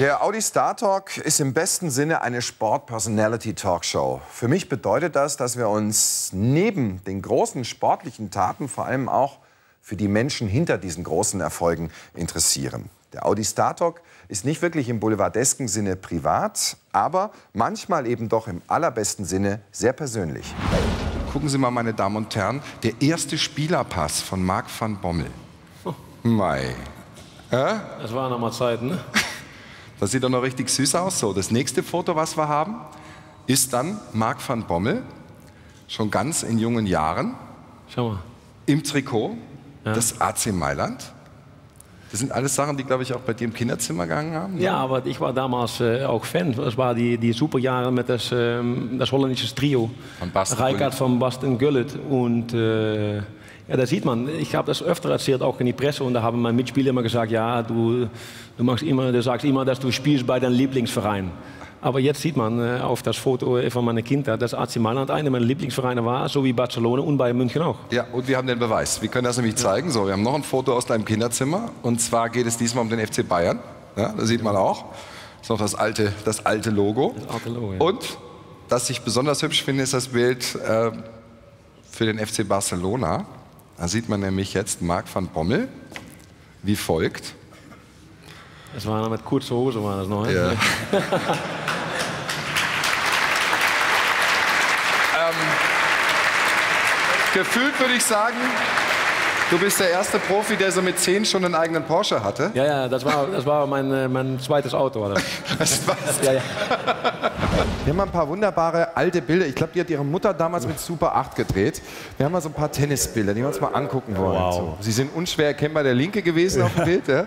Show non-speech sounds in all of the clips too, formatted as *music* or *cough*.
Der Audi Star Talk ist im besten Sinne eine Sport-Personality-Talkshow. Für mich bedeutet das, dass wir uns neben den großen sportlichen Taten vor allem auch für die Menschen hinter diesen großen Erfolgen interessieren. Der Audi Star Talk ist nicht wirklich im boulevardesken Sinne privat, aber manchmal eben doch im allerbesten Sinne sehr persönlich. Gucken Sie mal, meine Damen und Herren, der erste Spielerpass von Marc van Bommel. Mai. Äh? Das waren noch mal Zeiten, ne? Das sieht doch noch richtig süß aus. So, das nächste Foto, was wir haben, ist dann Marc van Bommel, schon ganz in jungen Jahren. Schau mal. Im Trikot ja. des AC Mailand. Das sind alles Sachen, die, glaube ich, auch bei dir im Kinderzimmer gegangen haben. Ne? Ja, aber ich war damals äh, auch Fan. Das war die, die Superjahre mit das, äh, das holländische Trio. Von Basten Rijkaard von Basten Gullit und äh, ja, da sieht man, ich habe das öfter erzählt, auch in die Presse, und da haben meine Mitspieler immer gesagt, ja, du, du, machst immer, du sagst immer, dass du spielst bei deinem Lieblingsverein. Aber jetzt sieht man äh, auf das Foto von meiner Kinder, dass AC Mailand einer meiner Lieblingsvereine war, so wie Barcelona und Bayern München auch. Ja, und wir haben den Beweis. Wir können das nämlich zeigen. So, wir haben noch ein Foto aus deinem Kinderzimmer. Und zwar geht es diesmal um den FC Bayern. Ja, da sieht man auch. Das ist noch das alte, das alte Logo. Das alte Logo ja. Und, das ich besonders hübsch finde, ist das Bild äh, für den FC Barcelona. Da sieht man nämlich jetzt Marc van Bommel wie folgt. Das war noch mit kurzer Hose, war das noch. Ja. *laughs* ähm, gefühlt würde ich sagen, Du bist der erste Profi, der so mit zehn schon einen eigenen Porsche hatte. Ja, ja, das war, das war mein, äh, mein zweites Auto. Das. *laughs* das war's. Ja, ja. *laughs* Wir haben ein paar wunderbare alte Bilder. Ich glaube, die hat ihre Mutter damals mit Super 8 gedreht. Wir haben mal so ein paar Tennisbilder, die wir uns mal angucken wollen. Wow. So. Sie sind unschwer erkennbar der Linke gewesen auf dem Bild. Ja?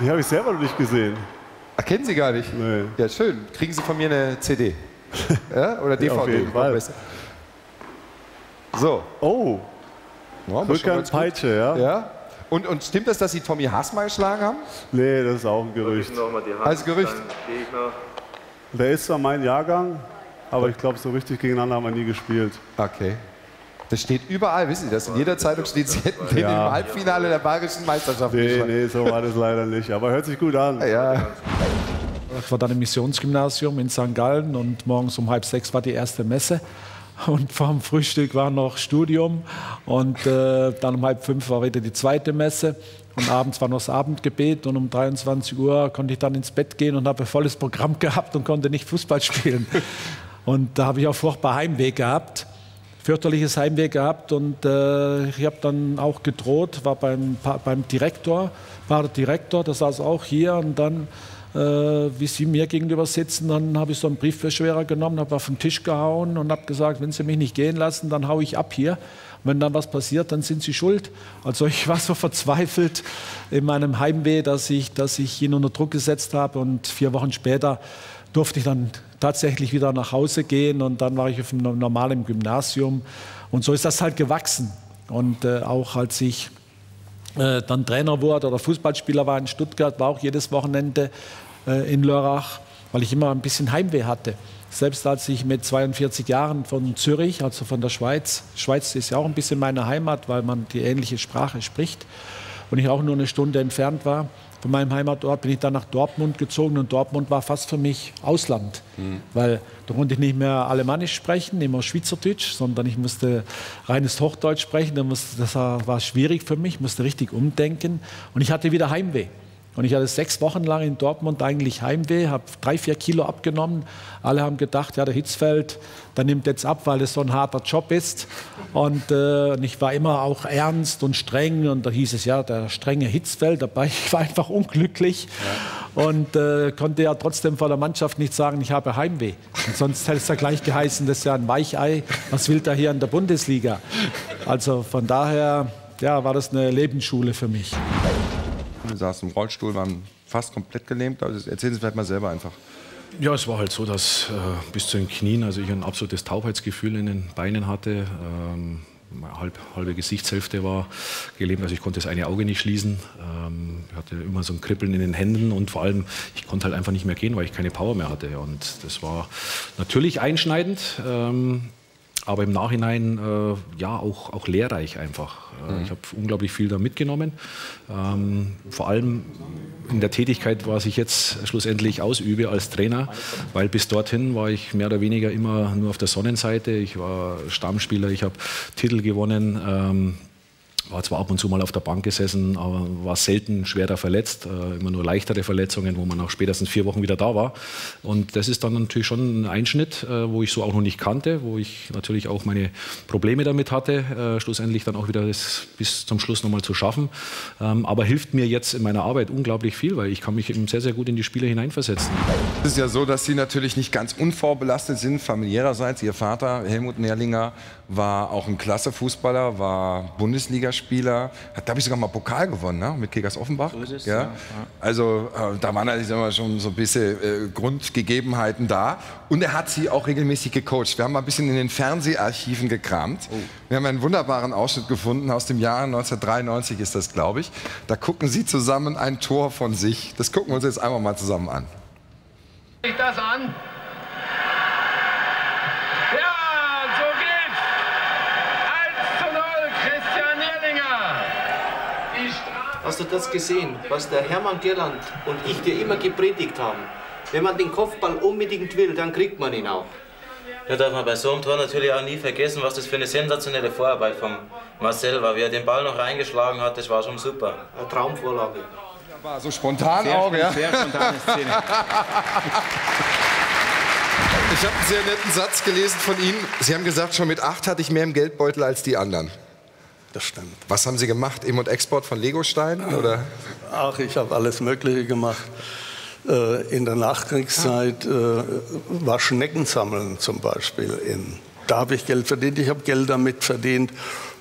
Die habe ich selber noch nicht gesehen. Ach, kennen Sie gar nicht? Nee. Ja, schön. Kriegen Sie von mir eine CD. *laughs* Ja? Oder DVD? Ja, auf jeden Fall. So. Oh, Ja, Rückhand. Peitsche, ja? Ja. Und, und stimmt das, dass Sie Tommy Haas mal geschlagen haben? Nee, das ist auch ein Gerücht. Als Gerücht. Der ist zwar mein Jahrgang, aber ich glaube, so richtig gegeneinander haben wir nie gespielt. Okay. Das steht überall, wissen Sie das? In jeder Zeitung steht, Sie hätten den Ja. im Halbfinale der Bayerischen Meisterschaft Nee, geschlagen. nee, so war das leider nicht. Aber hört sich gut an. Ja. Ich war dann im Missionsgymnasium in St. Gallen und morgens um halb sechs war die erste Messe. Und vor dem Frühstück war noch Studium und äh, dann um halb fünf war wieder die zweite Messe. Und abends war noch das Abendgebet und um 23 Uhr konnte ich dann ins Bett gehen und habe ein volles Programm *laughs* gehabt und konnte nicht Fußball spielen. Und da habe ich auch furchtbar Heimweh gehabt, fürchterliches Heimweh gehabt und äh, ich habe dann auch gedroht, war beim, beim Direktor, war der Direktor, der saß auch hier und dann äh, wie Sie mir gegenüber sitzen, dann habe ich so einen Briefbeschwerer genommen, habe auf den Tisch gehauen und habe gesagt, wenn Sie mich nicht gehen lassen, dann haue ich ab hier. Wenn dann was passiert, dann sind Sie schuld. Also ich war so verzweifelt in meinem Heimweh, dass ich, dass ich ihn unter Druck gesetzt habe und vier Wochen später durfte ich dann tatsächlich wieder nach Hause gehen und dann war ich auf einem normalen Gymnasium und so ist das halt gewachsen. Und äh, auch als ich äh, dann Trainer wurde oder Fußballspieler war in Stuttgart, war auch jedes Wochenende äh, in Lörrach, weil ich immer ein bisschen Heimweh hatte. Selbst als ich mit 42 Jahren von Zürich, also von der Schweiz, Schweiz ist ja auch ein bisschen meine Heimat, weil man die ähnliche Sprache spricht, und ich auch nur eine Stunde entfernt war von meinem Heimatort, bin ich dann nach Dortmund gezogen und Dortmund war fast für mich Ausland, weil da konnte ich nicht mehr Alemannisch sprechen, immer Schweizerdeutsch, sondern ich musste reines Hochdeutsch sprechen. Das war war schwierig für mich, musste richtig umdenken und ich hatte wieder Heimweh. Und ich hatte sechs Wochen lang in Dortmund eigentlich Heimweh, habe drei, vier Kilo abgenommen. Alle haben gedacht, ja, der Hitzfeld, der nimmt jetzt ab, weil es so ein harter Job ist. Und, äh, und ich war immer auch ernst und streng. Und da hieß es, ja, der strenge Hitzfeld. Dabei ich war einfach unglücklich und äh, konnte ja trotzdem vor der Mannschaft nicht sagen, ich habe Heimweh. Und sonst hätte es ja gleich geheißen, das ist ja ein Weichei. Was will der hier in der Bundesliga? Also von daher ja, war das eine Lebensschule für mich. Wir saßen im Rollstuhl, waren fast komplett gelähmt. Also erzählen Sie vielleicht mal selber einfach. Ja, es war halt so, dass äh, bis zu den Knien, also ich ein absolutes Taubheitsgefühl in den Beinen hatte. Ähm, meine halb, halbe Gesichtshälfte war gelähmt, also ich konnte das eine Auge nicht schließen. Ähm, ich hatte immer so ein Kribbeln in den Händen und vor allem, ich konnte halt einfach nicht mehr gehen, weil ich keine Power mehr hatte. Und das war natürlich einschneidend. Ähm, aber im Nachhinein äh, ja auch, auch lehrreich einfach. Äh, mhm. Ich habe unglaublich viel da mitgenommen. Ähm, vor allem in der Tätigkeit, was ich jetzt schlussendlich ausübe als Trainer, weil bis dorthin war ich mehr oder weniger immer nur auf der Sonnenseite. Ich war Stammspieler, ich habe Titel gewonnen. Ähm, war zwar ab und zu mal auf der Bank gesessen, aber war selten schwerer verletzt, äh, immer nur leichtere Verletzungen, wo man nach spätestens vier Wochen wieder da war. Und das ist dann natürlich schon ein Einschnitt, äh, wo ich so auch noch nicht kannte, wo ich natürlich auch meine Probleme damit hatte, äh, schlussendlich dann auch wieder das bis zum Schluss nochmal zu schaffen. Ähm, aber hilft mir jetzt in meiner Arbeit unglaublich viel, weil ich kann mich eben sehr, sehr gut in die Spiele hineinversetzen. Es ist ja so, dass Sie natürlich nicht ganz unvorbelastet sind, familiärerseits. Ihr Vater, Helmut Nerlinger, war auch ein klasse Fußballer, war Bundesligaspieler, hat, glaube ich, sogar mal Pokal gewonnen ne? mit Kickers Offenbach. So es, ja. ja. Also äh, da waren natürlich immer schon so ein bisschen äh, Grundgegebenheiten da. Und er hat sie auch regelmäßig gecoacht. Wir haben mal ein bisschen in den Fernseharchiven gekramt. Oh. Wir haben einen wunderbaren Ausschnitt gefunden aus dem Jahr 1993 ist das, glaube ich. Da gucken sie zusammen ein Tor von sich. Das gucken wir uns jetzt einmal mal zusammen an. Ich das an? Hast du das gesehen, was der Hermann Gerland und ich dir immer gepredigt haben? Wenn man den Kopfball unbedingt will, dann kriegt man ihn auch. Ja, darf man bei so einem Tor natürlich auch nie vergessen, was das für eine sensationelle Vorarbeit von Marcel war. Wie er den Ball noch reingeschlagen hat, das war schon super. Eine Traumvorlage. War so spontan sehr, auch, ja? Sehr spontane Szene. Ich habe einen sehr netten Satz gelesen von Ihnen. Sie haben gesagt, schon mit acht hatte ich mehr im Geldbeutel als die anderen. Das stimmt. Was haben Sie gemacht? Im- und Export von Legosteinen? Oder? Ach, ich habe alles Mögliche gemacht. Äh, in der Nachkriegszeit äh, war Schneckensammeln zum Beispiel in. Da habe ich Geld verdient. Ich habe Geld damit verdient,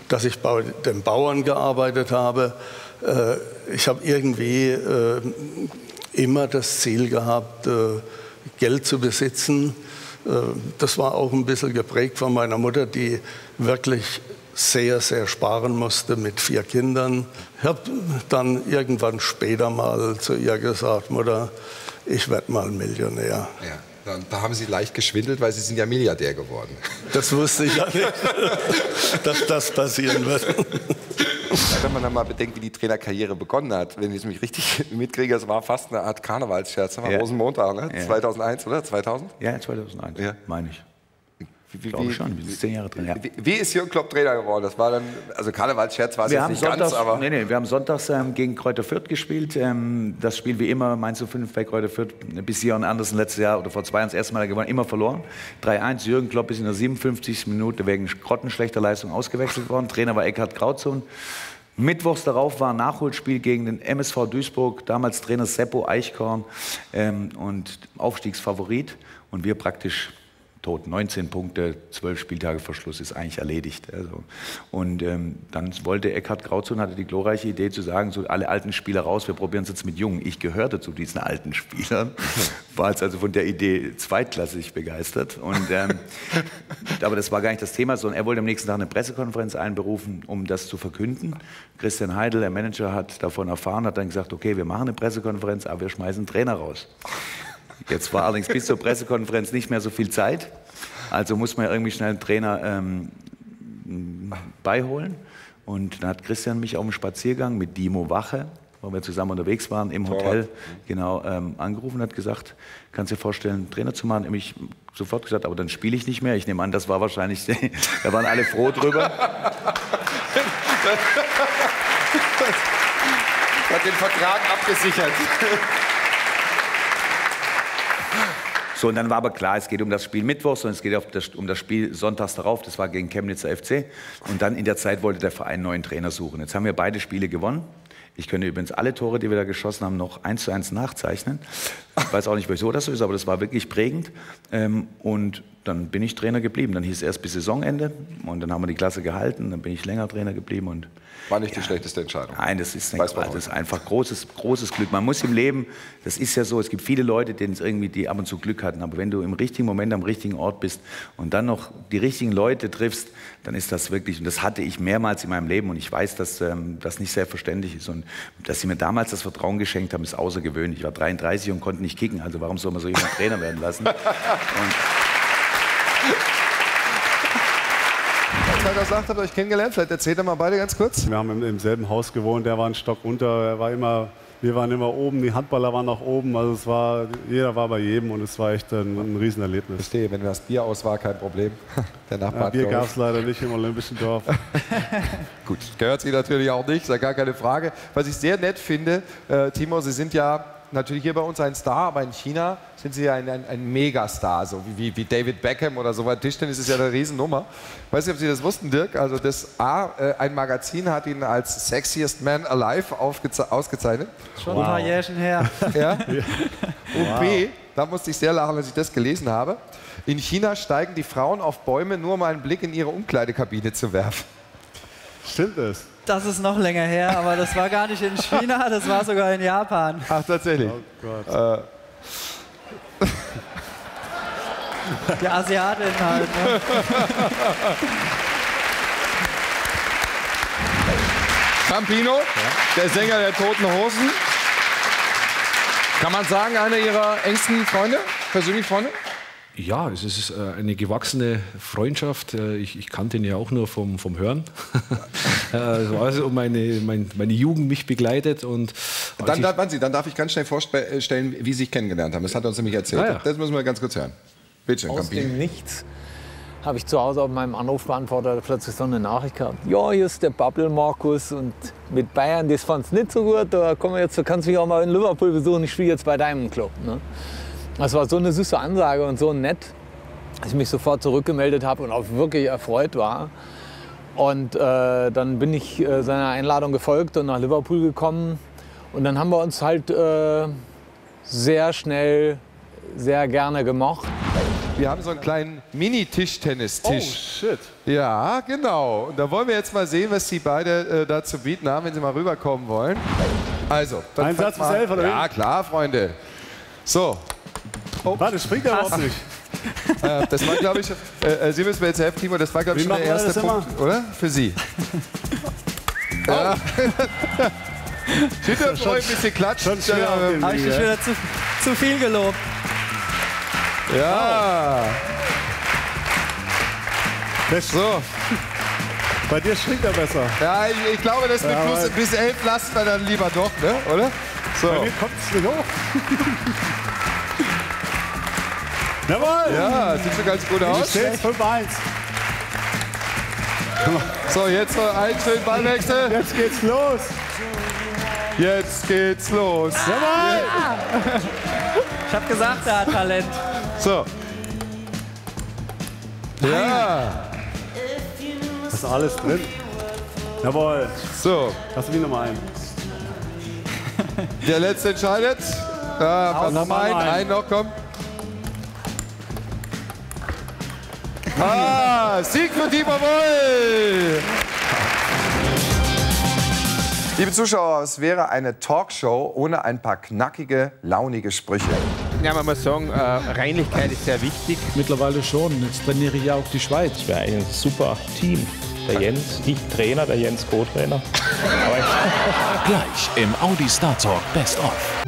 dass ich bei den Bauern gearbeitet habe. Äh, ich habe irgendwie immer das Ziel gehabt, Geld zu besitzen. Das war auch ein bisschen geprägt von meiner Mutter, die wirklich sehr, sehr sparen musste mit vier Kindern. Ich habe dann irgendwann später mal zu ihr gesagt, Mutter, ich werde mal Millionär. Ja. Da haben Sie leicht geschwindelt, weil Sie sind ja Milliardär geworden. Das wusste ich ja nicht, *laughs* dass das passieren wird. wenn man dann mal bedenkt, wie die Trainerkarriere begonnen hat, wenn ich es mich richtig *laughs* mitkriege, es war fast eine Art Karnevalsscherz. Das war ja. Rosenmontag, ne? Ja. 2001, oder? 2000? Ja, 2001, ja. meine ich. Wie, ich glaube schon, wir sind zehn Jahre drin. Ja. Wie, wie, ist Jürgen Klopp Trainer geworden? Das war dann, also Karnevalsscherz war es jetzt nicht sonntags, ganz, aber... Nee, nee, wir haben sonntags ähm, gegen Kräuter Fürth gespielt. Ähm, das Spiel wie immer, Mainz 5 bei Kräuter Fürth, bis Jon Andersen letztes Jahr oder vor zwei Jahren das erste Mal gewonnen, immer verloren. 3-1, Jürgen Klopp ist in der 57. Minute wegen grottenschlechter Leistung ausgewechselt worden. Trainer war Eckhard Krautzon. Mittwochs darauf war ein Nachholspiel gegen den MSV Duisburg, damals Trainer Seppo Eichkorn ähm, und Aufstiegsfavorit. Und wir praktisch tot. 19 Punkte, 12 Spieltage vor Schluss ist eigentlich erledigt. Also. Und ähm, dann wollte Eckhard Grauzun, hatte die glorreiche Idee zu sagen, so alle alten Spieler raus, wir probieren es jetzt mit Jungen. Ich gehörte zu diesen alten Spielern, *laughs* war jetzt also von der Idee zweitklassig begeistert. Und, ähm, aber das war gar nicht das Thema, sondern er wollte am nächsten Tag eine Pressekonferenz einberufen, um das zu verkünden. Christian Heidel, der Manager, hat davon erfahren, hat dann gesagt, okay, wir machen eine Pressekonferenz, aber wir schmeißen einen Trainer raus. Jetzt war allerdings bis zur Pressekonferenz nicht mehr so viel Zeit. Also muss man irgendwie schnell einen Trainer ähm, beiholen. Und dann hat Christian mich auf dem Spaziergang mit Dimo Wache, wo wir zusammen unterwegs waren, im Hotel, genau, ähm, angerufen und hat gesagt, kannst du dir vorstellen, Trainer zu machen? Ich sofort gesagt, aber dann spiele ich nicht mehr. Ich nehme an, das war wahrscheinlich, *laughs* da waren alle froh drüber. *laughs* hat den Vertrag abgesichert. So, und dann war aber klar, es geht um das Spiel Mittwochs und es geht um das Spiel sonntags darauf. Das war gegen Chemnitzer FC. Und dann in der Zeit wollte der Verein einen neuen Trainer suchen. Jetzt haben wir beide Spiele gewonnen. Ich könnte übrigens alle Tore, die wir da geschossen haben, noch eins zu eins nachzeichnen. Ich weiß auch nicht, wieso das so ist, aber das war wirklich prägend. Ähm, und dann bin ich Trainer geblieben. Dann hieß es erst bis Saisonende und dann haben wir die Klasse gehalten. Dann bin ich länger Trainer geblieben und war nicht ja, die schlechteste Entscheidung. Nein, das ist, das ist einfach großes, großes Glück. Man muss im Leben, das ist ja so, es gibt viele Leute, denen es irgendwie, die ab und zu Glück hatten. Aber wenn du im richtigen Moment am richtigen Ort bist und dann noch die richtigen Leute triffst, dann ist das wirklich, und das hatte ich mehrmals in meinem Leben und ich weiß, dass ähm, das nicht selbstverständlich ist. Und dass sie mir damals das Vertrauen geschenkt haben, ist außergewöhnlich. Ich war 33 und konnte nicht kicken, also warum soll man so jemand Trainer werden lassen? Und 2008 habt ihr euch kennengelernt? Vielleicht erzählt ihr mal beide ganz kurz. Wir haben im, im selben Haus gewohnt, der war einen Stock unter, er war immer, wir waren immer oben, die Handballer waren nach oben, also es war, jeder war bei jedem und es war echt ein, ein Riesenerlebnis. Verstehe, wenn das Bier aus war, kein Problem. *laughs* Der Nachbar Ja, Bier gab es leider nicht im Olympischen Dorf. *laughs* Gut, gehört sie natürlich auch nicht, ist ja gar keine Frage. Was ich sehr nett finde, äh, Timo, Sie sind ja natürlich hier bei uns ein Star, aber in China sind Sie ja ein, ein, ein Megastar, so wie, wie, David Beckham oder so. Bei Tischtennis ist ja eine Riesennummer. Weiß nicht, ob Sie das wussten, Dirk. Also das A, äh, ein Magazin hat ihn als Sexiest Man Alive ausgezeichnet. Schon ein paar Jährchen her. *laughs* Ja? Und B, da musste ich sehr lachen, als ich das gelesen habe. In China steigen die Frauen auf Bäume, nur um einen Blick in ihre Umkleidekabine zu werfen. Stimmt es? Das ist noch länger her, aber das war gar nicht in China, das war sogar in Japan. Ach, tatsächlich. Gott. Äh, Die Asiatin halt. Ne? Campino, der Sänger der Toten Hosen. Kann man sagen, einer Ihrer engsten Freunde, persönlich Freunde? Ja, es ist äh, eine gewachsene Freundschaft. Äh, Ich, ich kannte ihn ja auch nur vom, vom Hören. *laughs* Äh, Es war also meine, mein, meine Jugend mich begleitet. Und Dann, dann, Sie, dann darf ich ganz schnell vorstellen, wie Sie sich kennengelernt haben. Das hat er uns nämlich erzählt. Ah, ja. Das müssen wir ganz kurz hören. Bitte schön, Aus dem Nichts habe ich zu Hause auf meinem Anrufbeantworter plötzlich so eine Nachricht gehabt. Ja, hier ist der Bubble Markus und mit Bayern, das fand es nicht so gut. Da komm jetzt, du kannst mich auch mal in Liverpool besuchen, ich spiele jetzt bei deinem Club. Ne? Das war so eine süße Ansage und so nett, dass ich mich sofort zurückgemeldet habe und auch wirklich erfreut war. Und äh, dann bin ich äh, seiner Einladung gefolgt und nach Liverpool gekommen. Und dann haben wir uns halt äh, sehr schnell, sehr gerne gemocht. Wir haben so einen kleinen Mini-Tischtennistisch. Oh, shit. Ja, genau. Und da wollen wir jetzt mal sehen, was Sie beide äh, da zu bieten haben, wenn Sie mal rüberkommen wollen. Also, dann Ein Satz bis mal- elf, oder Ja, klar, Freunde. So. Warte, springt er überhaupt nicht? *laughs* Äh, das war, glaube ich, äh, äh, Sie müssen mir jetzt helfen, Timo, das war, glaube ich, schon der erste das Punkt, oder? Für Sie. Ja. *laughs* Bitte Schon- ein bisschen klatschen. schon schwer dem Habe ich dich wieder zu, zu viel gelobt. Ja. So. Bei dir schwingt er besser. Ja, ich, ich glaube, das mit Ja, plus, bis elf lassen wir dann lieber doch, ne? oder? So. Bei mir kommt es nicht hoch. Jawohl! Ja, sieht schon ganz gut aus. stehst 5-1. So, jetzt noch einen schönen Ballwechsel. Jetzt geht's los. Jetzt geht's los. Jawohl! Ich habe gesagt, er hat Talent. So. Ja. Das ist alles drin. Jawohl. So. Lass mich nochmal ein. Der letzte entscheidet. Ja, pass ein. ein. Ein noch, komm. Ah, Sieg für Timo Woll. Liebe Zuschauer, es wäre eine Talkshow ohne ein paar knackige, launige Sprüche. Ja, man muss sagen, äh, Reinlichkeit ist sehr wichtig. Mittlerweile schon. Jetzt trainiere ich ja auch die Schweiz. Wir ein super Team. Der Jens, ich Trainer, der Jens Co-Trainer. *laughs* Gleich im Audi Star Talk Best of.